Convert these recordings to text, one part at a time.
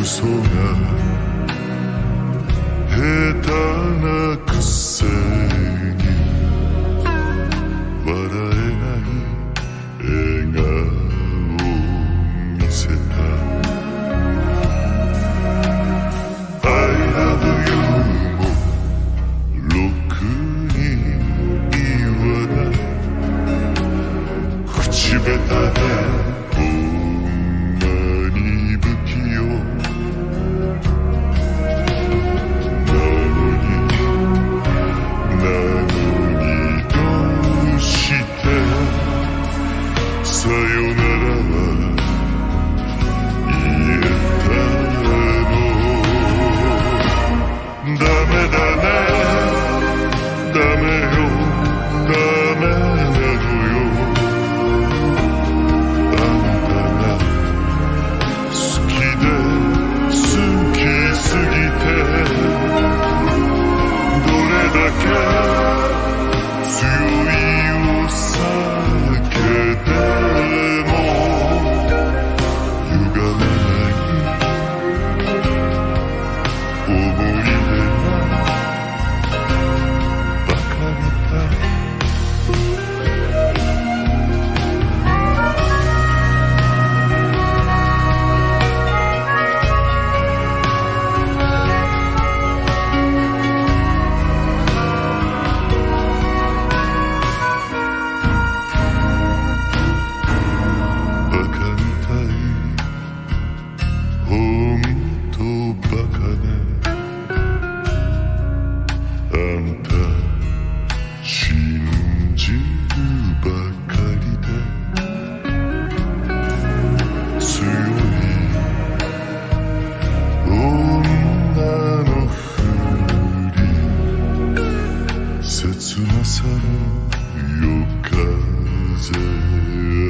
嘘が下手なくせに笑えない笑顔を見せた。I love you もろくに言わない。口下手で切なさも夜風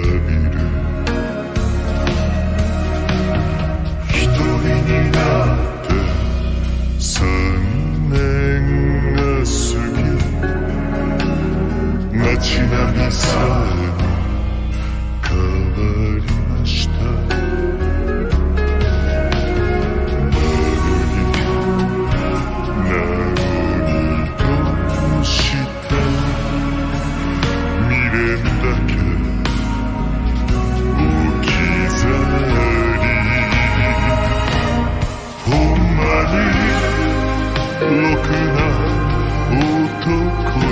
浴びる You.